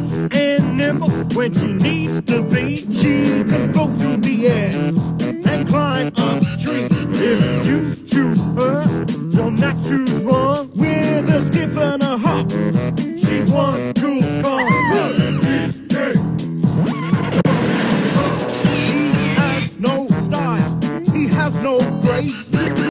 quick and nimble when she needs to be. She can go through the air and climb up trees. If you choose her, you'll not choose wrong. With a skip and a hop, she's one to call. He has no style, he has no grace.